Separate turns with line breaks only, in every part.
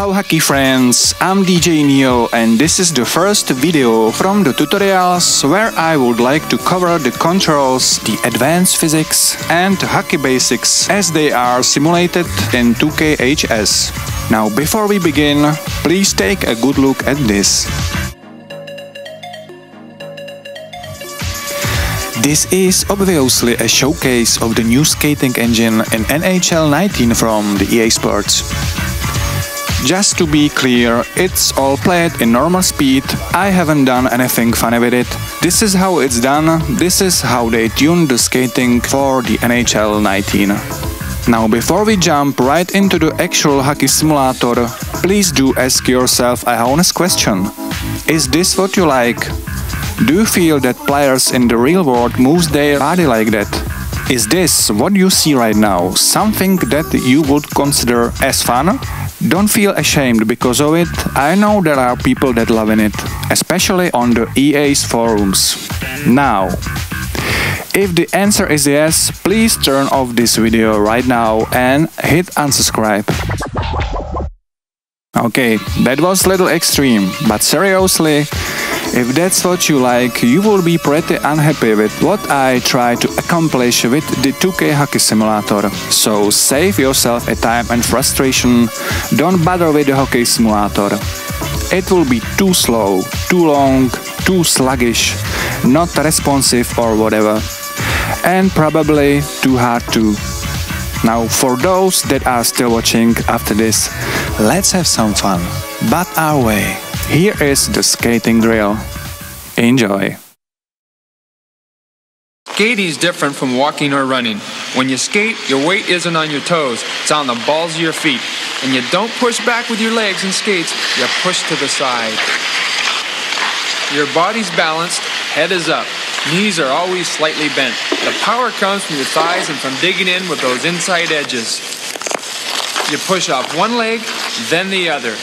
Hello hockey friends, I'm DJ Neo and this is the first video from the tutorials where I would like to cover the controls, the advanced physics and hockey basics as they are simulated in 2KHS. Now before we begin, please take a good look at this. This is obviously a showcase of the new skating engine in NHL 19 from the EA Sports. Just to be clear, it's all played in normal speed, I haven't done anything funny with it. This is how it's done, this is how they tuned the skating for the NHL 19. Now before we jump right into the actual hockey simulator, please do ask yourself a honest question. Is this what you like? Do you feel that players in the real world move their body like that? Is this what you see right now something that you would consider as fun? Don't feel ashamed because of it. I know there are people that love it, especially on the EA's forums. Now, if the answer is yes, please turn off this video right now and hit unsubscribe. Okay, that was a little extreme, but seriously, if that's what you like, you will be pretty unhappy with what I try to accomplish with the 2K Hockey Simulator. So save yourself a time and frustration, don't bother with the Hockey Simulator. It will be too slow, too long, too sluggish, not responsive or whatever, and probably too hard to. Now, for those that are still watching after this, let's have some fun, but our way. Here is the skating drill. Enjoy.
Skating is different from walking or running. When you skate, your weight isn't on your toes, it's on the balls of your feet. And you don't push back with your legs and skates, you push to the side. Your body's balanced, head is up, knees are always slightly bent. The power comes from your thighs and from digging in with those inside edges. You push off one leg, then the other.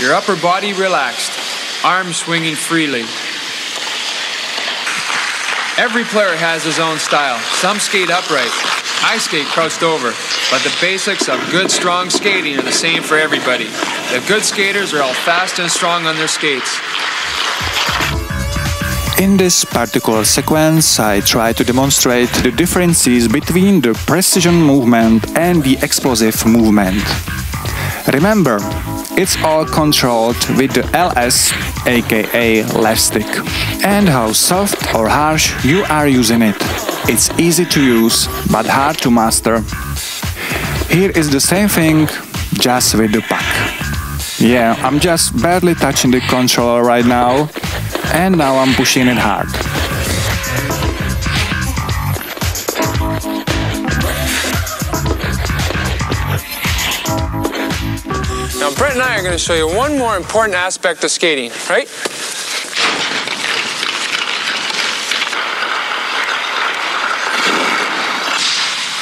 Your upper body relaxed, arms swinging freely. Every player has his own style. Some skate upright. I skate crouched over. But the basics of good, strong skating are the same for everybody. The good skaters are all fast and strong on their skates.
In this particular sequence, I try to demonstrate the differences between the precision movement and the explosive movement. Remember, it's all controlled with the LS, aka left stick, and how soft or harsh you are using it. It's easy to use, but hard to master. Here is the same thing, just with the puck. Yeah, I'm just barely touching the controller right now, and now I'm pushing it hard.
Brett and I are going to show you one more important aspect of skating, right?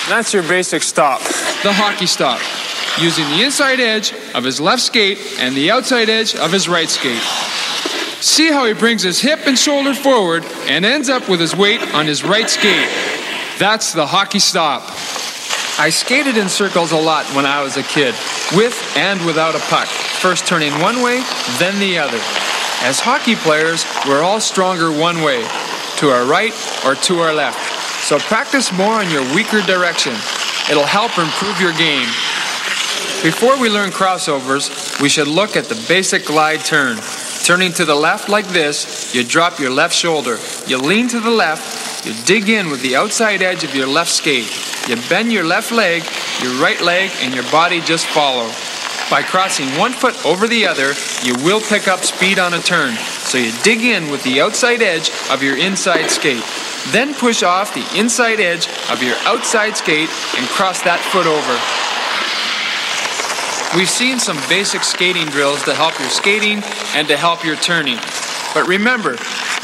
That's your basic stop, the hockey stop, using the inside edge of his left skate and the outside edge of his right skate. See how he brings his hip and shoulder forward and ends up with his weight on his right skate. That's the hockey stop. I skated in circles a lot when I was a kid, with and without a puck, first turning one way, then the other. As hockey players, we're all stronger one way, to our right or to our left. So practice more on your weaker direction. It'll help improve your game. Before we learn crossovers, we should look at the basic glide turn. Turning to the left like this, you drop your left shoulder. You lean to the left, you dig in with the outside edge of your left skate. You bend your left leg, your right leg, and your body just follow. By crossing one foot over the other, you will pick up speed on a turn. So you dig in with the outside edge of your inside skate. Then push off the inside edge of your outside skate and cross that foot over. We've seen some basic skating drills to help your skating and to help your turning. But remember,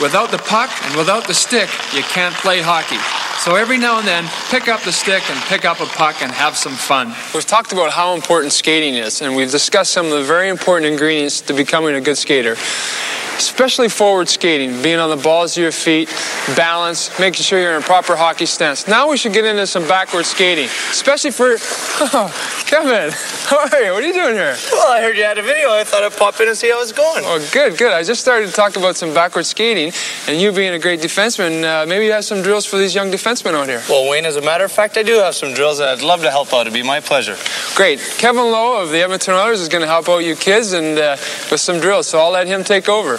without the puck and without the stick, you can't play hockey. So every now and then, pick up the stick and pick up a puck and have some fun. We've talked about how important skating is, and we've discussed some of the very important ingredients to becoming a good skater. Especially forward skating, being on the balls of your feet, balance, making sure you're in a proper hockey stance. Now we should get into some backward skating, especially for oh, Kevin. How are you? What are you doing here?
Well, I heard you had a video. I thought I'd pop in and see how it's going.
Oh, good, good. I just started to talk about some backward skating, and you being a great defenseman, uh, maybe you have some drills for these young defensemen out here.
Well, Wayne, as a matter of fact, I do have some drills that I'd love to help out. It'd be my pleasure.
Great. Kevin Lowe of the Edmonton Oilers is going to help out you kids and uh, with some drills, so I'll let him take over.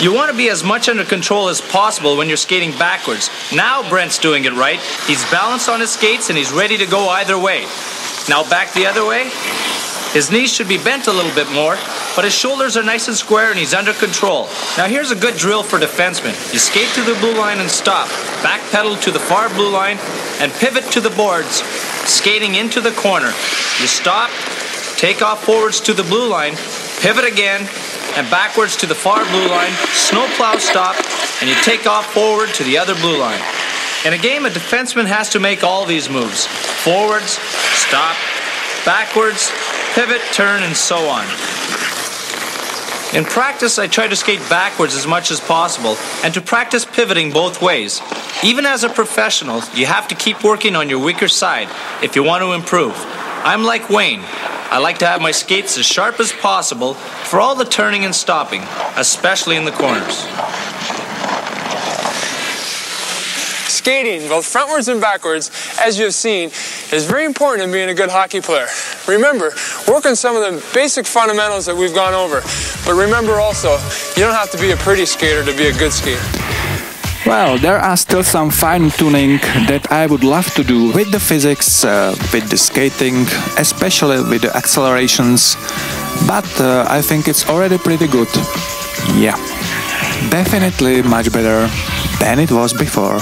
You want to be as much under control as possible when you're skating backwards. Now Brent's doing it right. He's balanced on his skates and he's ready to go either way. Now back the other way. His knees should be bent a little bit more, but his shoulders are nice and square and he's under control. Now here's a good drill for defensemen. You skate to the blue line and stop. Back pedal to the far blue line and pivot to the boards, skating into the corner. You stop, take off forwards to the blue line, pivot again, and backwards to the far blue line, snowplow stop, and you take off forward to the other blue line. In a game, a defenseman has to make all these moves forwards, stop, backwards, pivot, turn, and so on. In practice, I try to skate backwards as much as possible and to practice pivoting both ways. Even as a professional, you have to keep working on your weaker side if you want to improve. I'm like Wayne. I like to have my skates as sharp as possible for all the turning and stopping, especially in the corners.
Skating, both frontwards and backwards, as you've seen, is very important in being a good hockey player. Remember, work on some of the basic fundamentals that we've gone over. But remember also, you don't have to be a pretty skater to be a good skater.
Well, there are still some fine tuning that I would love to do with the physics, uh, with the skating, especially with the accelerations, but uh, I think it's already pretty good. Yeah, definitely much better than it was before.